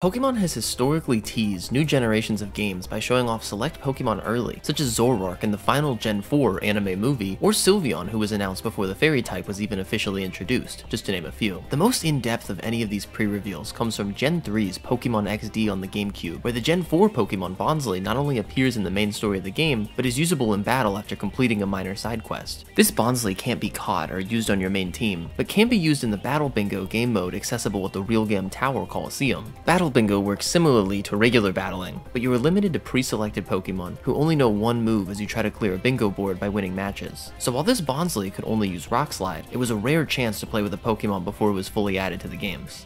Pokemon has historically teased new generations of games by showing off select Pokemon early, such as Zoroark in the final Gen 4 anime movie, or Sylveon who was announced before the fairy type was even officially introduced, just to name a few. The most in-depth of any of these pre-reveals comes from Gen 3's Pokemon XD on the GameCube, where the Gen 4 Pokemon Bonsly not only appears in the main story of the game, but is usable in battle after completing a minor side quest. This Bonsly can't be caught or used on your main team, but can be used in the Battle Bingo game mode accessible at the Realgam Tower Coliseum. Battle Battle Bingo works similarly to regular battling, but you are limited to pre-selected Pokemon who only know one move as you try to clear a bingo board by winning matches. So while this Bonsly could only use Rock Slide, it was a rare chance to play with a Pokemon before it was fully added to the games.